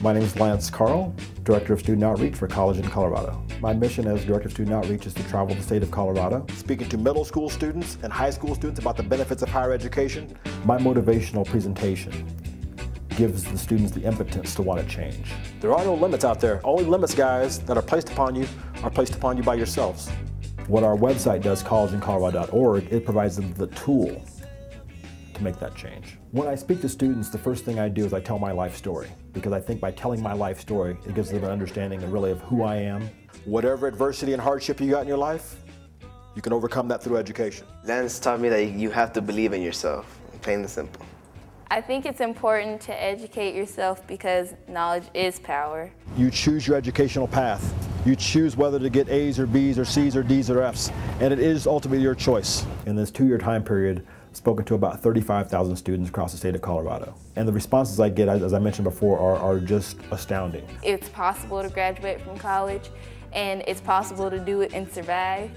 My name is Lance Carl, Director of Student Outreach for College in Colorado. My mission as Director of Student Outreach is to travel the state of Colorado, speaking to middle school students and high school students about the benefits of higher education. My motivational presentation gives the students the impotence to want to change. There are no limits out there. Only limits, guys, that are placed upon you are placed upon you by yourselves. What our website does, collegeincolorado.org, it provides them the tool to make that change. When I speak to students, the first thing I do is I tell my life story because I think by telling my life story, it gives them an understanding of really of who I am. Whatever adversity and hardship you got in your life, you can overcome that through education. Lance taught me that you have to believe in yourself, plain and simple. I think it's important to educate yourself because knowledge is power. You choose your educational path. You choose whether to get A's or B's or C's or D's or F's, and it is ultimately your choice. In this two-year time period, I've spoken to about 35,000 students across the state of Colorado. And the responses I get, as I mentioned before, are, are just astounding. It's possible to graduate from college, and it's possible to do it and survive.